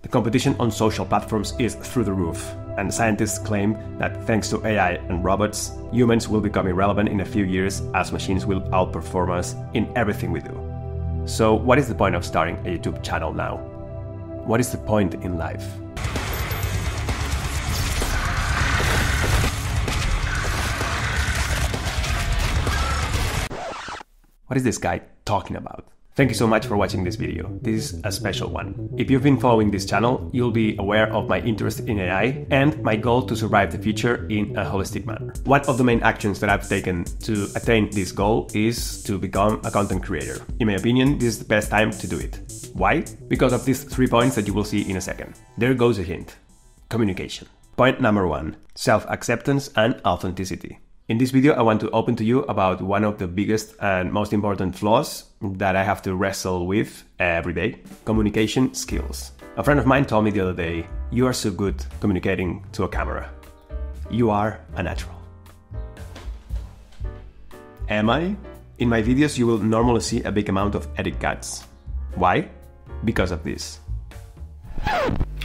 The competition on social platforms is through the roof, and scientists claim that thanks to AI and robots, humans will become irrelevant in a few years as machines will outperform us in everything we do. So, what is the point of starting a YouTube channel now? What is the point in life? What is this guy talking about? Thank you so much for watching this video. This is a special one. If you've been following this channel, you'll be aware of my interest in AI and my goal to survive the future in a holistic manner. One of the main actions that I've taken to attain this goal is to become a content creator. In my opinion, this is the best time to do it. Why? Because of these three points that you will see in a second. There goes a hint. Communication. Point number one, self-acceptance and authenticity. In this video, I want to open to you about one of the biggest and most important flaws that I have to wrestle with every day communication skills. A friend of mine told me the other day, You are so good communicating to a camera. You are a natural. Am I? In my videos, you will normally see a big amount of edit cuts. Why? Because of this.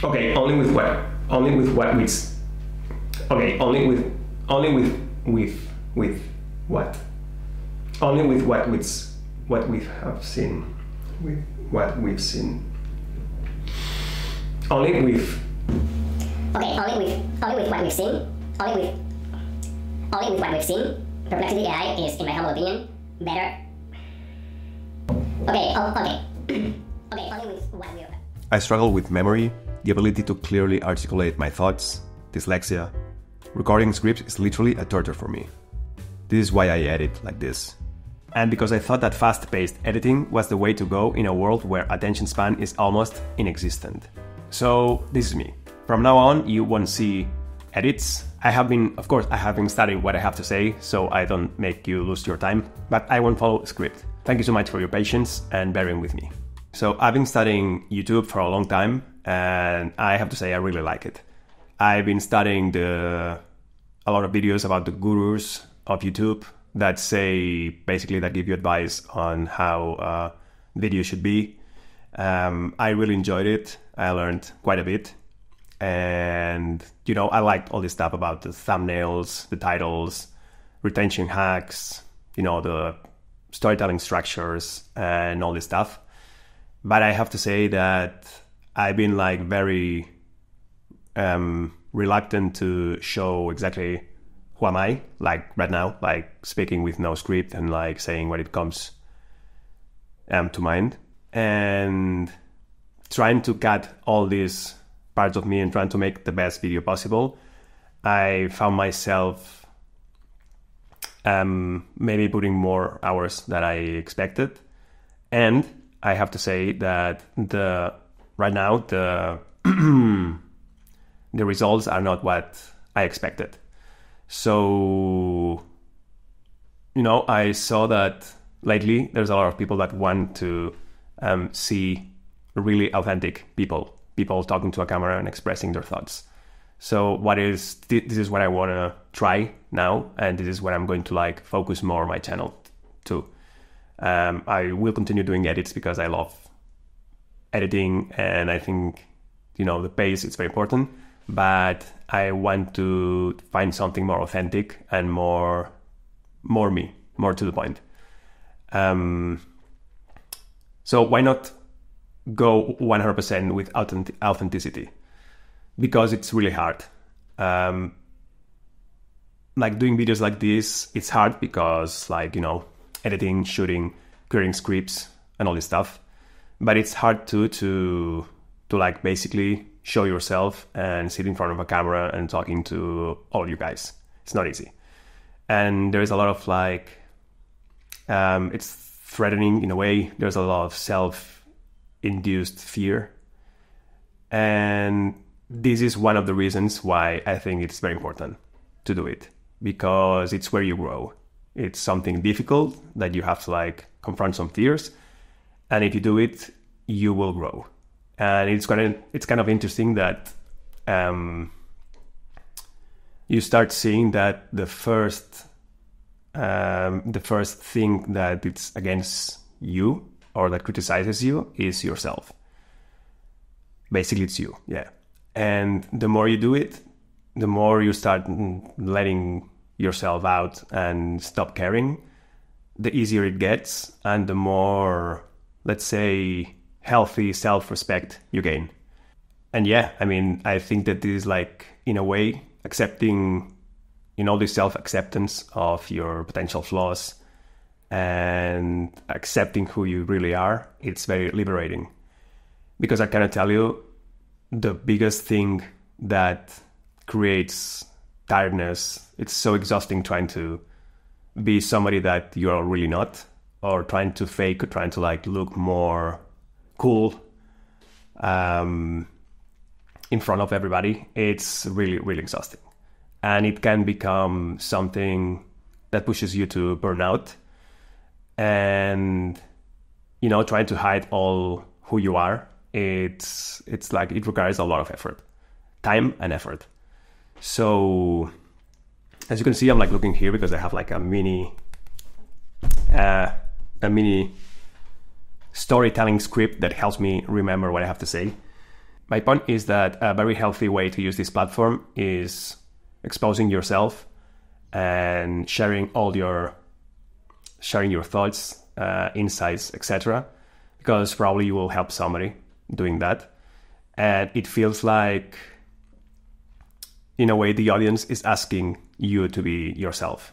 Okay, only with what? Only with what with. Okay, only with. Only with with with what? Only with what with what we have seen, with what we've seen. Only with. Okay, only with only with what we've seen, only with only with what we've seen, Perplexity AI is, in my humble opinion, better. Okay, oh, okay, okay, only with what we. I struggle with memory, the ability to clearly articulate my thoughts, dyslexia, Recording scripts is literally a torture for me. This is why I edit like this. And because I thought that fast paced editing was the way to go in a world where attention span is almost inexistent. So, this is me. From now on, you won't see edits. I have been, of course, I have been studying what I have to say, so I don't make you lose your time, but I won't follow script. Thank you so much for your patience and bearing with me. So, I've been studying YouTube for a long time, and I have to say, I really like it. I've been studying the a lot of videos about the gurus of YouTube that say basically that give you advice on how uh, video should be. Um, I really enjoyed it. I learned quite a bit, and you know I liked all this stuff about the thumbnails, the titles, retention hacks, you know the storytelling structures and all this stuff. But I have to say that I've been like very um, reluctant to show exactly who am I, like right now, like speaking with no script and like saying what it comes um, to mind, and trying to cut all these parts of me and trying to make the best video possible. I found myself um, maybe putting more hours than I expected, and I have to say that the right now the the results are not what I expected. So, you know, I saw that lately there's a lot of people that want to um, see really authentic people, people talking to a camera and expressing their thoughts. So, what is this is what I want to try now, and this is what I'm going to like focus more my channel to. Um, I will continue doing edits because I love editing, and I think you know the pace is very important but I want to find something more authentic and more more me, more to the point. Um, so why not go 100% with authentic- authenticity? Because it's really hard. Um, like doing videos like this, it's hard because like you know editing, shooting, creating scripts, and all this stuff. But it's hard too to to like basically show yourself and sit in front of a camera and talking to all you guys. It's not easy. And there's a lot of like, um, it's threatening in a way. There's a lot of self induced fear. And this is one of the reasons why I think it's very important to do it because it's where you grow. It's something difficult that you have to like confront some fears. And if you do it, you will grow and it's kind of it's kind of interesting that um, you start seeing that the first um, the first thing that it's against you or that criticizes you is yourself Basically, it's you, yeah. And the more you do it, the more you start letting yourself out and stop caring, the easier it gets, and the more, let's say, healthy self respect you gain. And yeah, I mean, I think that this is like, in a way, accepting, you know, this self acceptance of your potential flaws and accepting who you really are. It's very liberating. Because I cannot tell you the biggest thing that creates tiredness. It's so exhausting trying to be somebody that you're really not, or trying to fake, or trying to like look more cool um, in front of everybody. It's really, really exhausting, and it can become something that pushes you to burnout, and you know, trying to hide all who you are. It's it's like it requires a lot of effort, time and effort. So as you can see, I'm like looking here because I have like a mini, uh, a mini storytelling script that helps me remember what I have to say. My point is that a very healthy way to use this platform is exposing yourself and sharing all your sharing your thoughts, uh, insights, etc. Because probably you will help somebody doing that, and it feels like in a way, the audience is asking you to be yourself.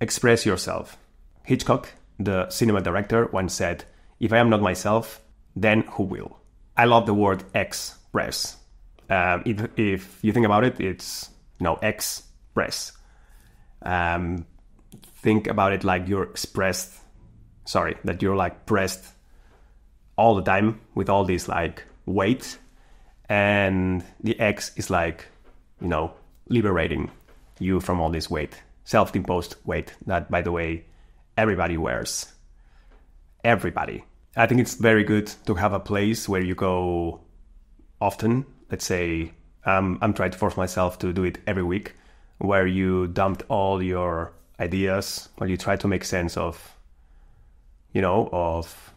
Express yourself. Hitchcock, the cinema director, once said, If I am not myself, then who will? I love the word express. Um, if, if you think about it, it's no express. Um, think about it like you're expressed, sorry, that you're like pressed all the time with all this like weight, and the X is like you know, liberating you from all this weight, self imposed weight that, by the way, everybody wears. Everybody. I think it's very good to have a place where you go often. Let's say um, I'm trying to force myself to do it every week, where you dumped all your ideas, where you try to make sense of, you know, of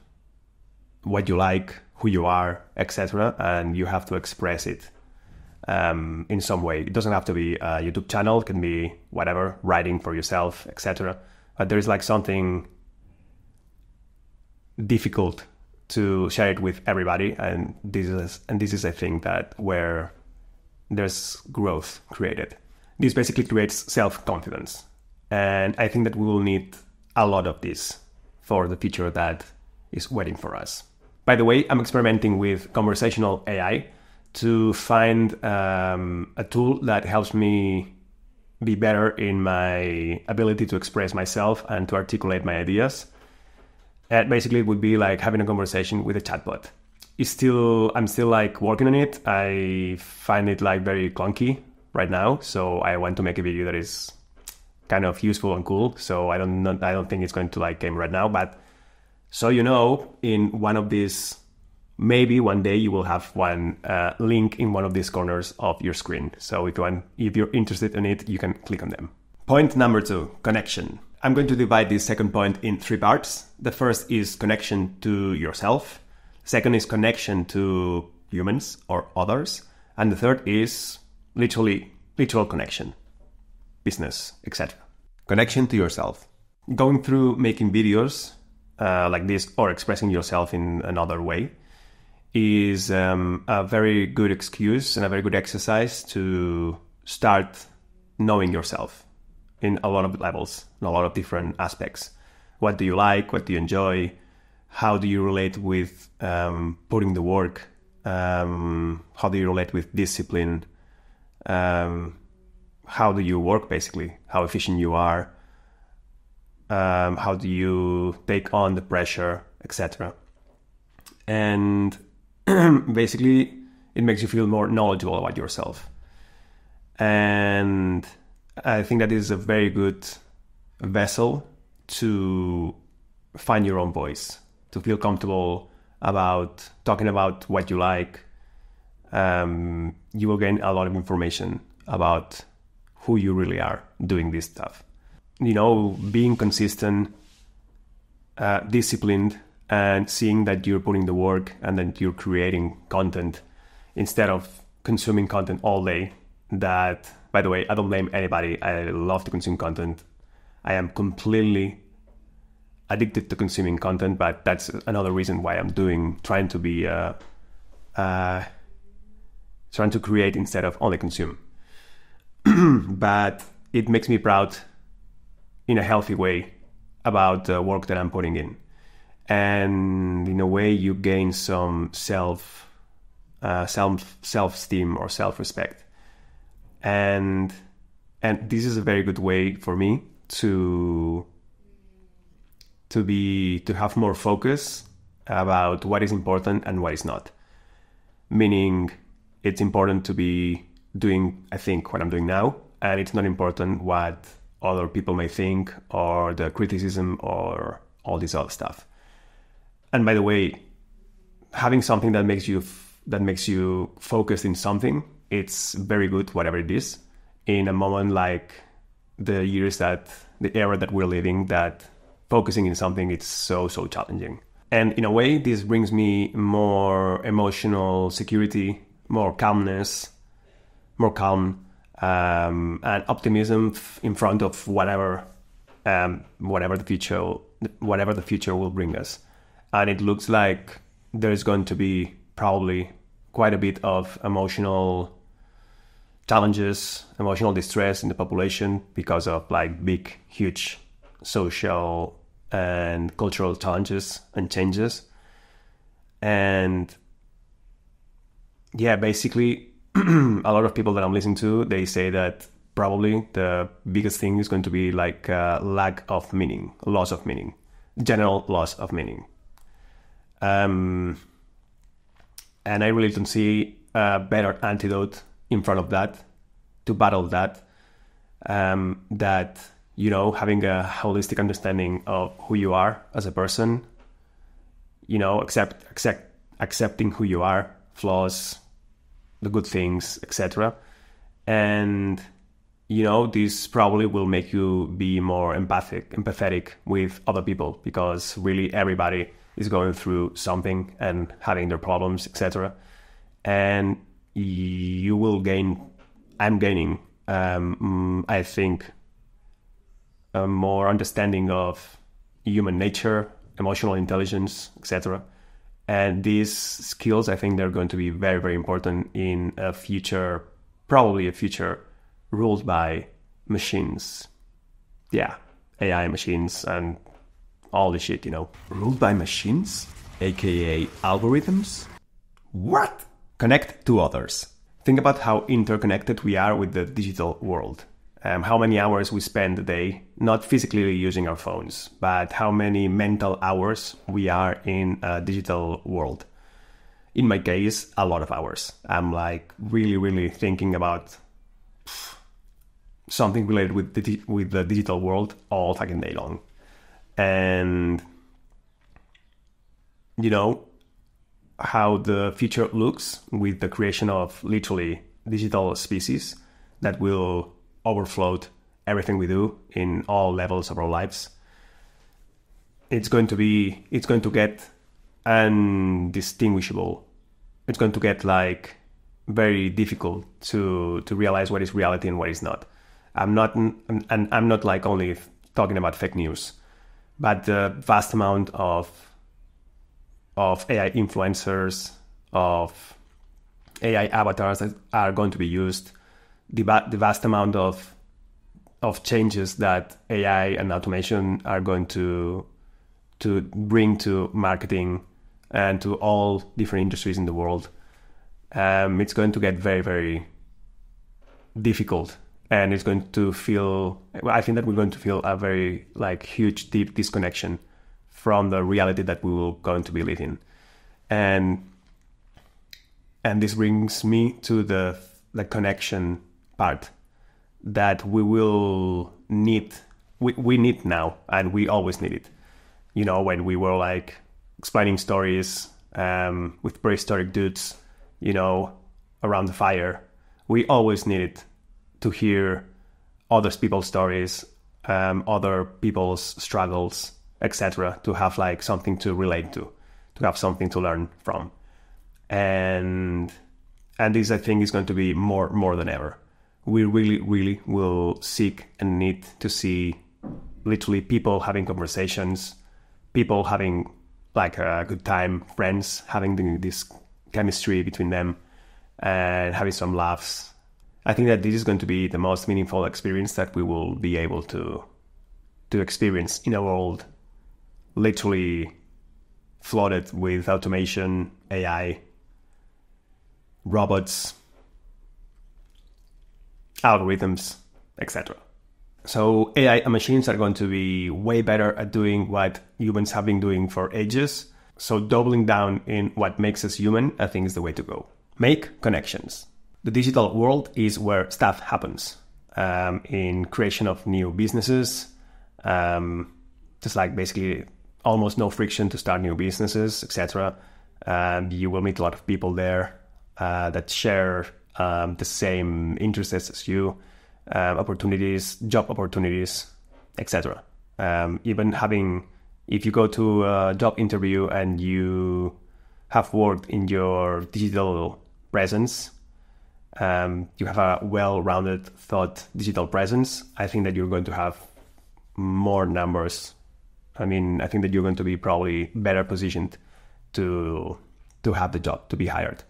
what you like, who you are, etc., and you have to express it um, in some way. It doesn't have to be a YouTube channel; it can be whatever, writing for yourself, etc. But there is like something difficult to share it with everybody, and this is and this is I think that where there's growth created. This basically creates self confidence, and I think that we will need a lot of this for the future that is waiting for us. By the way, I'm experimenting with conversational AI to find um, a tool that helps me be better in my ability to express myself and to articulate my ideas. And basically, it would be like having a conversation with a chatbot. It's still, I'm still like working on it. I find it like very clunky right now, so I want to make a video that is kind of useful and cool. So I don't, I don't think it's going to like game right now, but so you know, in one of these maybe one day you will have one uh, link in one of these corners of your screen. So if, you if you're interested in it, you can click on them. Point number two, connection. I'm going to divide this second point in three parts. The first is connection to yourself. Second is connection to humans or others. And the third is literally literal connection, business, etc. Connection to yourself. Going through making videos uh, like this or expressing yourself in another way is um, a very good excuse and a very good exercise to start knowing yourself in a lot of levels, in a lot of different aspects. What do you like? What do you enjoy? How do you relate with um, putting the work? Um, how do you relate with discipline? Um, how do you work basically? How efficient you are? Um, how do you take on the pressure, etc. And basically it makes you feel more knowledgeable about yourself and i think that is a very good vessel to find your own voice to feel comfortable about talking about what you like um, you will gain a lot of information about who you really are doing this stuff you know being consistent uh, disciplined and seeing that you're putting the work and that you're creating content instead of consuming content all day. That, by the way, I don't blame anybody. I love to consume content. I am completely addicted to consuming content, but that's another reason why I'm doing, trying to be, uh, uh, trying to create instead of only consume. but it makes me proud in a healthy way about the work that I'm putting in. And in a way, you gain some self, uh, self, self esteem or self respect. And, and this is a very good way for me to to be to have more focus about what is important and what is not. Meaning it's important to be doing i think what i'm doing now and it's not important what other people may think or the criticism or all this other stuff. And by the way having something that makes you that makes you focused in something it's very good whatever it is in a moment like the years that the era that we're living that focusing in something it's so so challenging. And in a way this brings me more emotional security more calmness more calm um, and optimism in front of whatever um, whatever the future whatever the future will bring us. And it looks like there's going to be probably quite a bit of emotional challenges, emotional distress in the population because of like big, huge social and cultural challenges and changes. And yeah, basically, a lot of people that I'm listening to, they say that probably the biggest thing is going to be like uh, lack of meaning, loss of meaning, general loss of meaning. Um, and I really don't see a better antidote in front of that to battle that um, that you know having a holistic understanding of who you are as a person you know accept accept accepting who you are flaws the good things etc and you know this probably will make you be more empathic empathetic with other people because really everybody is going through something and having their problems etc and you will gain i'm gaining um, i think a more understanding of human nature emotional intelligence etc and these skills i think they're going to be very very important in a future probably a future ruled by machines yeah ai machines and all the shit you know Ruled by machines? aka algorithms? What? Connect to others. Think about how interconnected we are with the digital world. Um, how many hours we spend a day not physically using our phones, but how many mental hours we are in a digital world. In my case, a lot of hours. I'm like really, really thinking about pff, something related with the with the digital world all fucking day long, and you know how the future looks with the creation of literally digital species that will overflow everything we do in all levels of our lives. It's going to be it's going to get undistinguishable. It's going to get like very difficult to to realize what is reality and what is not. I'm not and i'm not like only talking about fake news but the vast amount of of AI influencers, of AI avatars that are going to be used, the, va- the vast amount of of changes that AI and automation are going to to bring to marketing and to all different industries in the world. Um, it's going to get very very difficult and it's going to feel i think that we're going to feel a very like huge deep disconnection from the reality that we will going to be living. And and this brings me to the the connection part that we will need we, we need now and we always need it. You know when we were like explaining stories um, with prehistoric dudes you know around the fire we always needed to hear other people's stories um, other people's struggles etc to have like something to relate to to have something to learn from and And this, I think, is going to be more more than ever. We really, really will seek and need to see literally people having conversations, people having like a good time, friends having this chemistry between them, and having some laughs. I think that this is going to be the most meaningful experience that we will be able to to experience in a world literally flooded with automation, AI, robots, algorithms, etc. So AI and machines are going to be way better at doing what humans have been doing for ages. So doubling down in what makes us human, I think is the way to go. Make connections. The digital world is where stuff happens. Um, in creation of new businesses, um, just like basically almost no friction to start new businesses, etc. And you will meet a lot of people there uh, that share um, the same interests as you, uh, opportunities, job opportunities, etc. Um, even having, if you go to a job interview and you have worked in your digital presence, um, you have a well-rounded thought digital presence. I think that you're going to have more numbers. I mean, I think that you're going to be probably better positioned to to have the job, to be hired.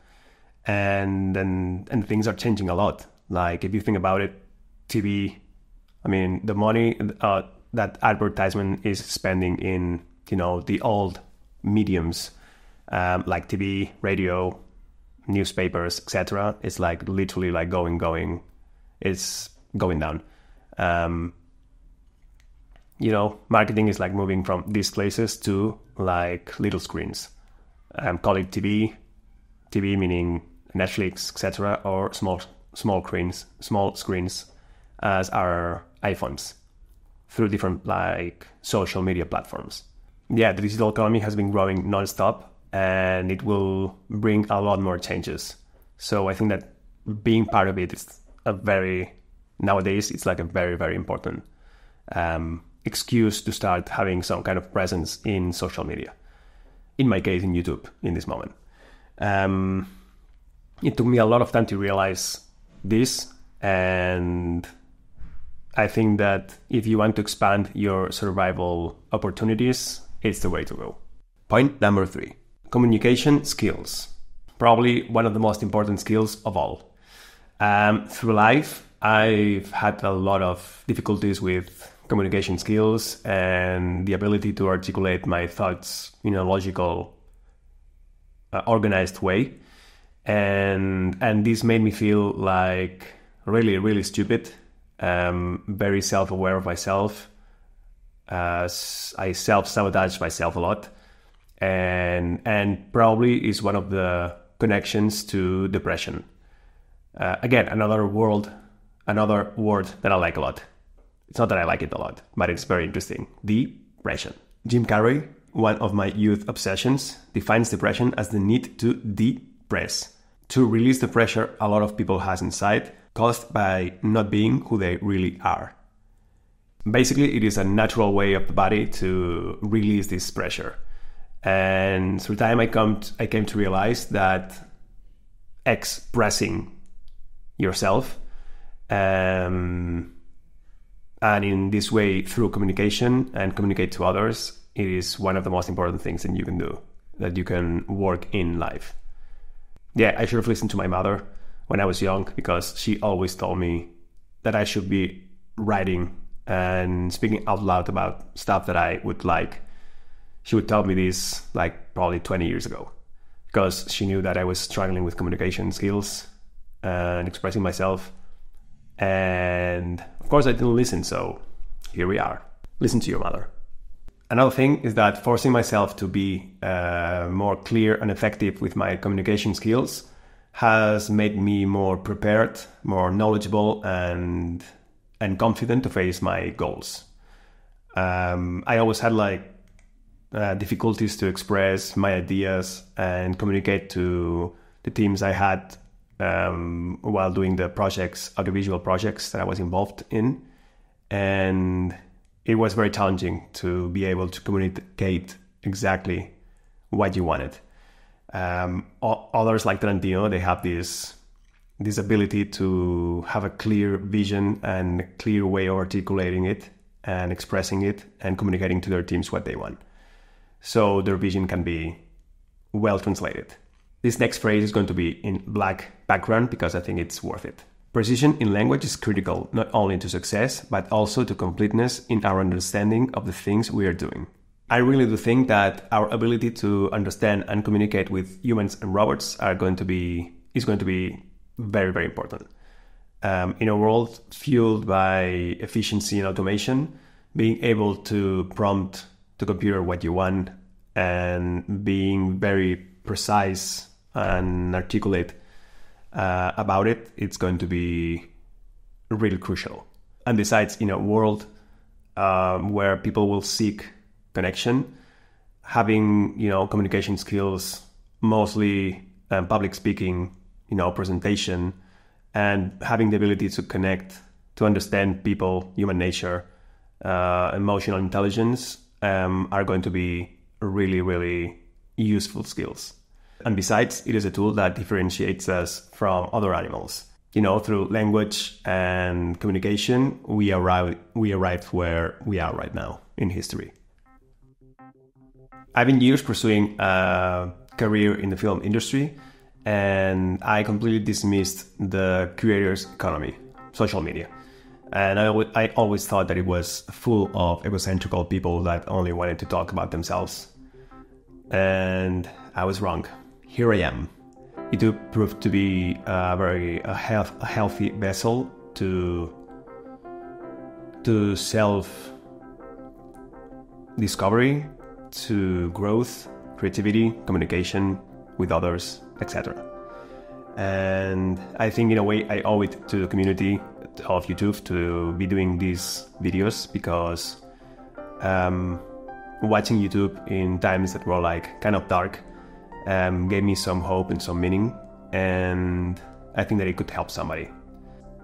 And and and things are changing a lot. Like if you think about it, TV, I mean, the money uh, that advertisement is spending in you know the old mediums um, like TV, radio, newspapers, etc. It's like literally like going, going. It's going down. Um, you know, marketing is like moving from these places to like little screens. Um, call it TV, TV meaning Netflix, etc., or small small screens, small screens, as our iPhones, through different like social media platforms. Yeah, the digital economy has been growing nonstop, and it will bring a lot more changes. So I think that being part of it is a very nowadays it's like a very very important um, excuse to start having some kind of presence in social media. In my case, in YouTube, in this moment. Um, it took me a lot of time to realize this, and I think that if you want to expand your survival opportunities, it's the way to go. Point number three communication skills. Probably one of the most important skills of all. Um, through life, I've had a lot of difficulties with communication skills and the ability to articulate my thoughts in a logical, uh, organized way. And and this made me feel like really really stupid, um, very self aware of myself. Uh, I self sabotage myself a lot, and and probably is one of the connections to depression. Uh, again, another world, another word that I like a lot. It's not that I like it a lot, but it's very interesting. Depression. Jim Carrey, one of my youth obsessions, defines depression as the need to depress, to release the pressure a lot of people has inside, caused by not being who they really are. Basically, it is a natural way of the body to release this pressure. And through time, I come to, I came to realize that expressing yourself um, and in this way, through communication and communicate to others, it is one of the most important things that you can do, that you can work in life. Yeah, I should have listened to my mother when I was young because she always told me that I should be writing and speaking out loud about stuff that I would like. She would tell me this like probably 20 years ago because she knew that I was struggling with communication skills and expressing myself and of course, I didn't listen, so here we are. Listen to your mother. Another thing is that forcing myself to be uh, more clear and effective with my communication skills has made me more prepared, more knowledgeable, and and confident to face my goals. Um, I always had like uh, difficulties to express my ideas and communicate to the teams I had um, while doing the projects, audiovisual projects that I was involved in. And it was very challenging to be able to communicate exactly what you wanted. Um, others like Tarantino, they have this this ability to have a clear vision and a clear way of articulating it and expressing it and communicating to their teams what they want. So their vision can be well translated. This next phrase is going to be in black background because I think it's worth it. Precision in language is critical not only to success, but also to completeness in our understanding of the things we are doing. I really do think that our ability to understand and communicate with humans and robots are going to be is going to be very very important. Um, in a world fueled by efficiency and automation, being able to prompt the computer what you want and being very precise and articulate uh, about it, it's going to be really crucial. And besides, in a world um, where people will seek connection, having you know communication skills, mostly um, public speaking, you know presentation, and having the ability to connect, to understand people, human nature, uh, emotional intelligence, um, are going to be really really useful skills. And besides, it is a tool that differentiates us from other animals. You know, through language and communication, we arrive we arrived where we are right now in history. I've been years pursuing a career in the film industry, and I completely dismissed the creators economy, social media. And I, I always thought that it was full of egocentrical people that only wanted to talk about themselves. And I was wrong here I am. YouTube proved to be a very a, health, a healthy vessel to to self discovery, to growth, creativity, communication with others, etc. And I think in a way I owe it to the community of YouTube to be doing these videos because um, watching YouTube in times that were like kind of dark um, gave me some hope and some meaning, and I think that it could help somebody.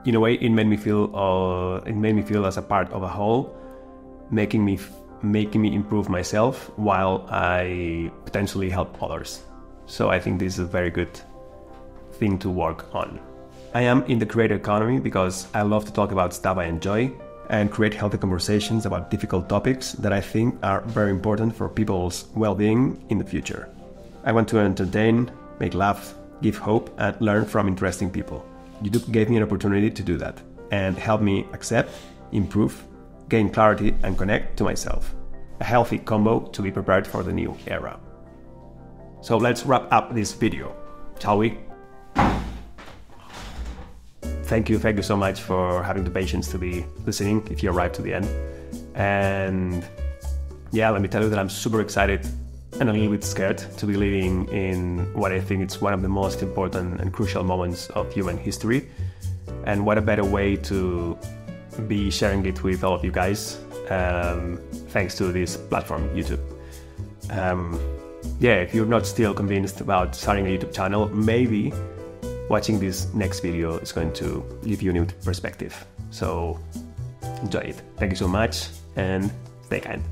In a way, it made me feel uh, it made me feel as a part of a whole, making me making me improve myself while I potentially help others. So I think this is a very good thing to work on. I am in the creator economy because I love to talk about stuff I enjoy and create healthy conversations about difficult topics that I think are very important for people's well being in the future. I want to entertain, make laugh, give hope, and learn from interesting people. YouTube gave me an opportunity to do that and help me accept, improve, gain clarity, and connect to myself. A healthy combo to be prepared for the new era. So let's wrap up this video, shall we? Thank you, thank you so much for having the patience to be listening if you arrived to the end. And yeah, let me tell you that I'm super excited and a little bit scared to be living in what I think is one of the most important and crucial moments of human history. And what a better way to be sharing it with all of you guys, um, thanks to this platform, YouTube. Um, yeah, if you're not still convinced about starting a YouTube channel, maybe watching this next video is going to give you a new perspective. So enjoy it. Thank you so much and stay kind.